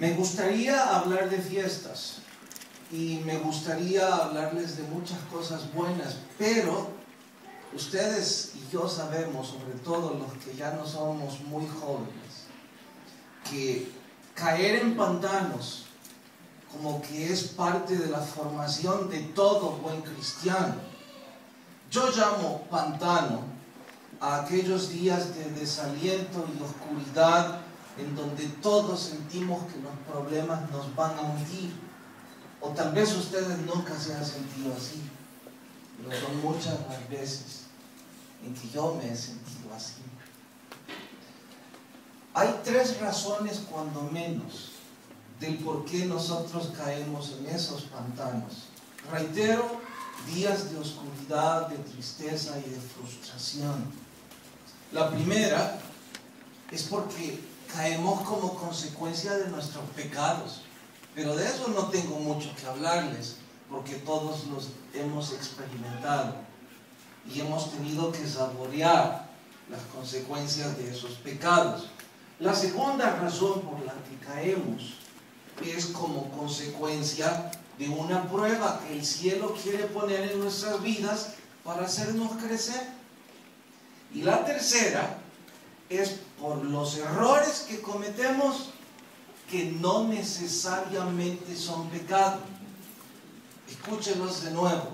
Me gustaría hablar de fiestas y me gustaría hablarles de muchas cosas buenas, pero ustedes y yo sabemos, sobre todo los que ya no somos muy jóvenes, que caer en pantanos como que es parte de la formación de todo buen cristiano. Yo llamo pantano a aquellos días de desaliento y oscuridad en donde todos sentimos que los problemas nos van a hundir. O tal vez ustedes nunca se han sentido así, pero son muchas las veces en que yo me he sentido así. Hay tres razones cuando menos del por qué nosotros caemos en esos pantanos. Reitero, días de oscuridad, de tristeza y de frustración. La primera es porque caemos como consecuencia de nuestros pecados. Pero de eso no tengo mucho que hablarles, porque todos los hemos experimentado y hemos tenido que saborear las consecuencias de esos pecados. La segunda razón por la que caemos es como consecuencia de una prueba que el cielo quiere poner en nuestras vidas para hacernos crecer. Y la tercera es por los errores que cometemos que no necesariamente son pecado. Escúchenos de nuevo.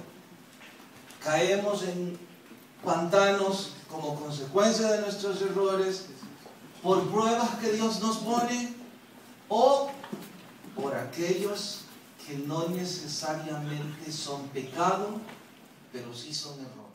Caemos en pantanos como consecuencia de nuestros errores, por pruebas que Dios nos pone o por aquellos que no necesariamente son pecado, pero sí son errores.